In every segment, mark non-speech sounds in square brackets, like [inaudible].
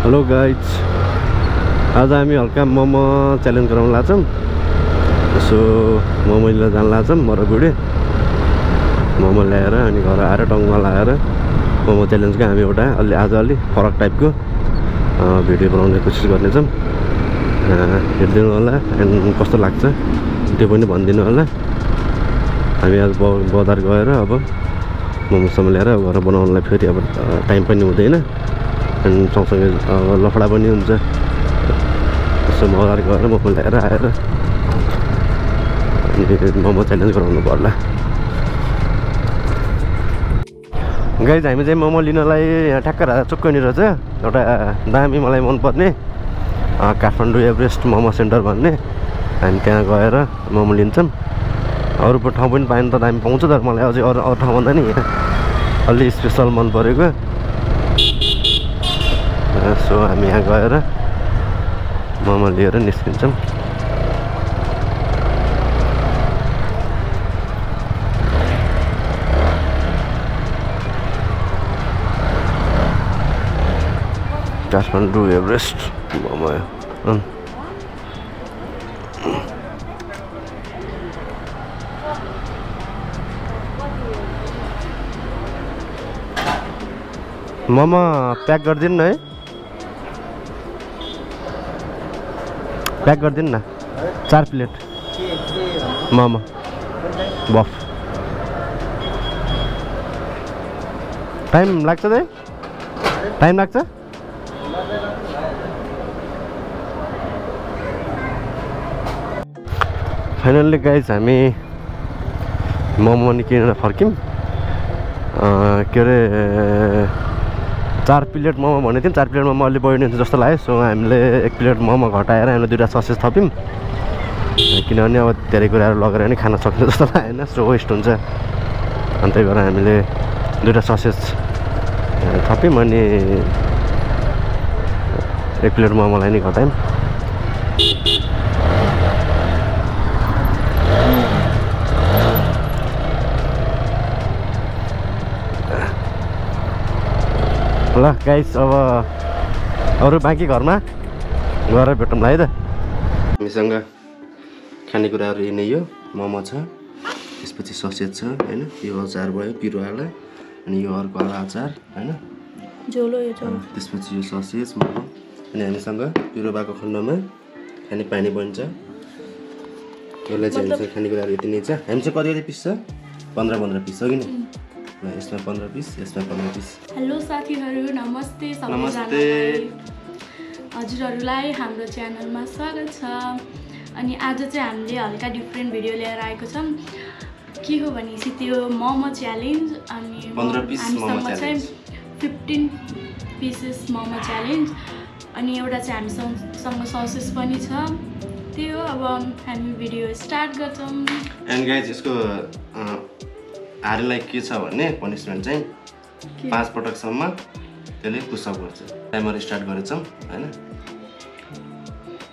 Hello guys आज हामी हल्का मोमो च्यालेन्ज गराउन लाग्छौँ यसो मोमो लिएर जान लाग्छौँ म र बुढी मोमो ल्याएर अनि घर आएर टङ्गमा लगाएर मोमो च्यालेन्जको हामी एउटा अलि आज अलि फरक टाइपको भिडियो बनाउने कोसिस गर्नेछौँ। हेरिदिनु होला एन्ड कस्तो लाग्छ त्यो पनि भनिदिनु होला। हामी आज ब बजार गएर अब मोमोसम्म ल्याएर घर बनाउनलाई फेरि अब टाइम पनि हुँदैन। अनि सँगसँगै लफडा पनि हुन्छ। यसो बजार गएर मोमो ल्याएर आएर अनि मोमो च्यालेन्ज गराउनु पर्ला। गाइज हामी चाहिँ मोमो लिनलाई यहाँ ठ्याक्क राजा चुक्कनिर चाहिँ एउटा दामी मलाई मनपर्ने काठमाडौँ एभरेस्ट मोमो सेन्टर भन्ने। हामी त्यहाँ गएर मोमो लिन्छौँ। अरू ठाउँ पनि पायो भने त दामी पाउँछ तर मलाई अझै अरू अरू ठाउँभन्दा नि यहाँ अलि स्पेसल मन परेको। सो हामी यहाँ गएर मोमो लिएर निस्किन्छौँ। काठमाडौँ एभरेस्ट मोमो। मोमो प्याक गरिदिनु न है। प्याक गरिदिनु न। चार प्लेट मोमो। बफ। टाइम लाग्छ दाइ? टाइम लाग्छ? फाइनल्ली गाइज हामी मोमो नि किनेर फर्क्यौँ के अरे चार प्लेट मोमो भनेको थियौँ। चार प्लेट मोमो अलि बढी हुन्छ जस्तो लाग्यो। सो हामीले एक प्लेट मोमो घटाएर हामीले दुइटा ससेज थप्यौँ। किनभने अब धेरै कुराहरू लगेर नि खान सक्ने जस्तो लागेन। सो वेस्ट हुन्छ। अनि त्यही भएर हामीले दुइटा ससेज थप्यौँ अनि एक प्लेट मोमोलाई नि घटायौँ। ल गाइस अब अरू बाँकी घरमा गएर भेटौँला है त। हामीसँग खानेकुराहरू यिनै यो मोमो छ त्यसपछि ससेज छ होइन? यो अचार भयो पिरोवाला अनि यो अर्को वाला अचार होइन? झोलो यो झोलो। त्यसपछि यो ससेज मोमो। अनि हामीसँग पिरो भएको खण्डमा खाने पानी पनि छ यसलाई चाहिँ हामीसँग खानेकुराहरू यति नै छ। हामी चाहिँ कति कति पिस छ? पन्ध्र पन्ध्र पिस हो कि न? ल यसमा पन्ध्र पिस यसमा पन्ध्र पिस हेलो साथीहरू नमस्ते नमस्ते। हजुरहरूलाई हाम्रो च्यानलमा स्वागत छ। अनि आज चाहिँ हामीले हल्का डिफ्रेन्ट भिडियो लिएर आएको छौँ। के हो भनेपछि त्यो मोमो च्यालेन्ज अनि 15 piece मोमो हामीसँग चाहिँ। फिफ्टिन पिसेस मोमो च्यालेन्ज अनि एउटा चाहिँ हामीसँग सँग ससेस पनि छ। त्यही हो अब हामी भिडियो स्टार्ट गर्छौँ। एन्ड गाइज यसको हारेलाई के छ भने पनिसमेन्ट चाहिँ? पाँच पटकसम्म त्यसले पुसअप गर्छ। टाइमर स्टार्ट गरेछौँ होइन?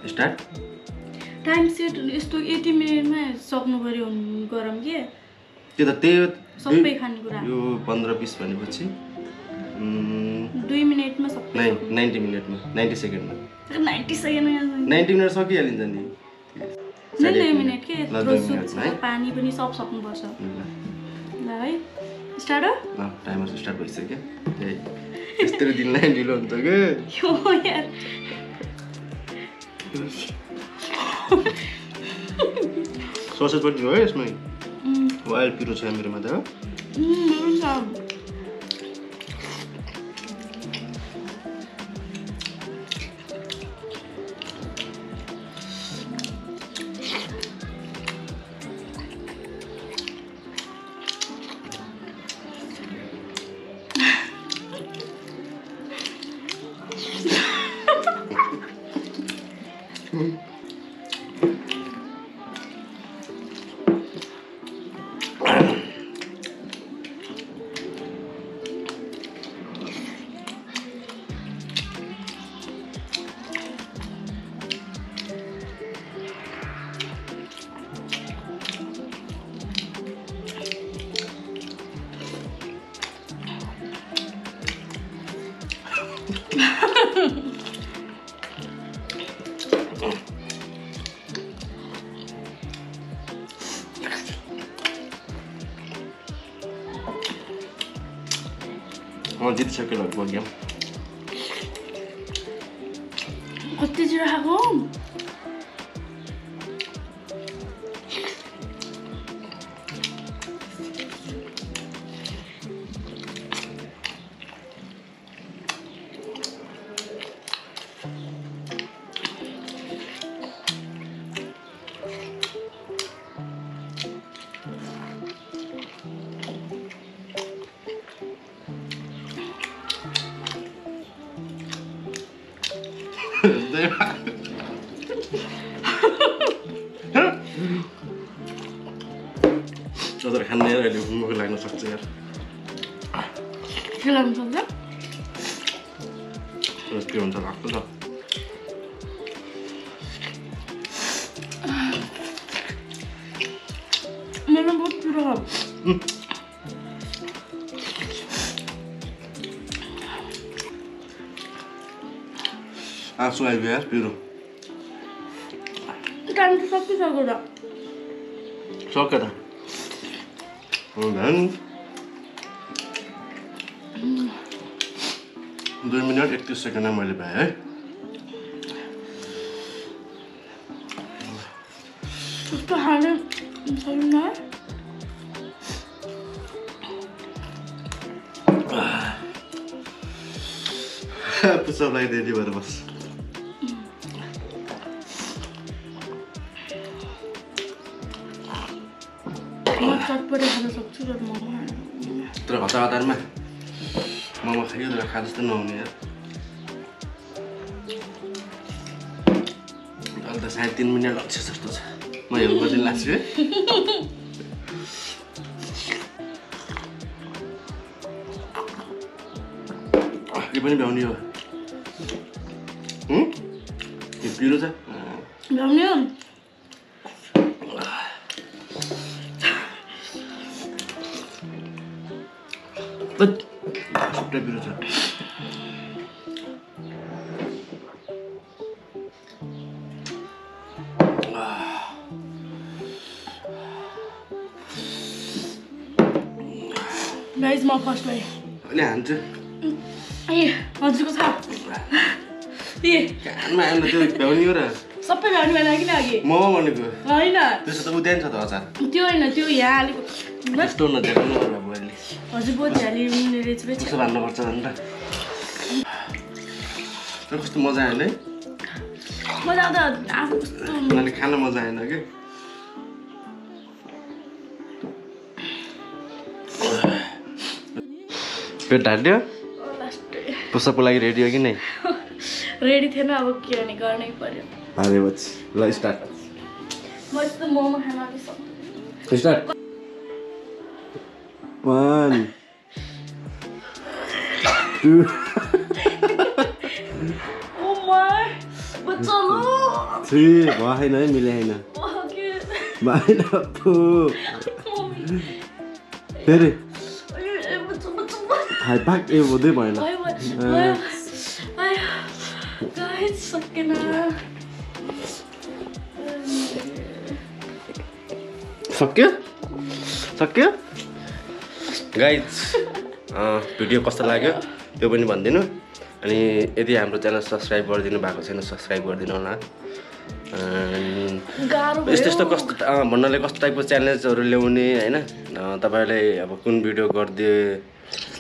स्टार्ट टाइम सेट यस्तो एट्टी मिनटमा सक्नु पऱ्यो गरौँ के? त्यो त त्यही हो सबै खानेकुरा। यो पन्ध्र बिस भनेपछि दुई मिनटमा नाइन नाइन्टी मिनटमा नाइन्टी सेकेन्डमा। नाइन्टी सेकेन्ड नाइन्टी मिनट सकिहालिन्छ नि। दुई मिनट के? पानी पनि सब सक्नुपर्छ। स्टार्ट हो टाइमर स्टार्ट भइसक्यो ए यस्तरी दिनलाई ढिलो हुन्छ कि ससेज पनि हो यसमा वाइल्ड पिरो छ मेरोमा त Mm-hmm. जितिसक्यो लगभग गेम कति छिटो खाने यार अहिले मुख लाग्न सक्छ यार के लाग्नु सक्छ तर के हुन्छ लाग्छ त मेरो बहुत छिटो खाएको आँसु आइगयो यार पिरो टाइम त सकिसक्यो त सक्यो त झन् दुई मिनट एकतिस तर हतार हतारमा मोमो खायो तर खा जस्तो नहुने यार अहिले त सायद तिन मिनट लाग्छ जस्तो छ म हेर्नु पनि लाग्छु है यो पनि भ्याउने हो पिरो छ भ्याउने हो छुट्टै पिरो छ। गाइज म फर्स्ट भएँ अहिले हान्छु ए हजुरको छ। ए कानमा त्यो भ्याउने हो र सबै भएन किन अघि म भनेको होइन। त्यसो त उद्यान छ त अचार। त्यो होइन त्यो यहाँ अलिक यस्तो नजानु होला बुहारीले हजुर बहुत झ्याली मिल्ने रहेछ कस्तो रहेछ भान्नुपर्छ भनेर तर कस्तो मजा आएन है मजा आउँदा आफू कस्तो खान मजा आएन कि? पेट लास्ट। पुस्तकको लागि रेडी हो कि नै? [laughs] रेडी थिएन अब के भने गर्नै पर्यो। हाले पछि ल start start one two oh my बच्चालो three भएन है मिलाएन के भएन फेरि ए बच्चा बच्चा हाई पाक ए हुँदै भएन सक्यो सक्यो गाइज भिडियो कस्तो लाग्यो? त्यो पनि भनिदिनु। अनि यदि हाम्रो च्यानल सब्सक्राइब गरिदिनु भएको छैन सब्सक्राइब गरिदिनु होला। यस्तो यस्तो कस्तो अँ, भन्नाले कस्तो टाइपको च्यालेन्जहरू ल्याउने होइन? तपाईँहरूले अब कुन भिडियो गरिदिए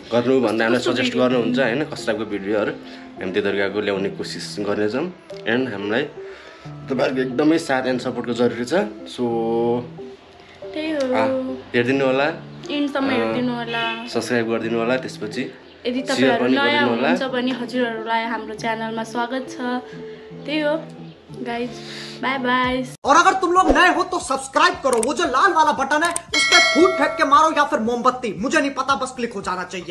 गर्नु भनेर हामीलाई सजेस्ट? गर्नुहुन्छ होइन? कस्तो टाइपको भिडियोहरू हामी त्यो तरिकाको ल्याउने कोसिस गर्नेछौँ। एन्ड हामीलाई तपाईँहरूको एकदमै साथ एन्ड सपोर्टको जरुरी छ। सो त्यही अँ, हो हेरिदिनु होला। सब्सक्राइब गरिदिनु होला त्यसपछि। यदि तपाईँहरू नयाँ। हुनुहुन्छ भने हजुरहरूलाई हाम्रो च्यानलमा स्वागत छ। त्यही हो। गाइज बाई बाई और अगर तुम लोग नए हो तो सब्सक्राइब करो। वो जो लाल वाला बटन है उस पर फूट फेंक के मारो या फिर मोमबत्ती। मुझे नहीं पता बस क्लिक हो जाना चाहिए।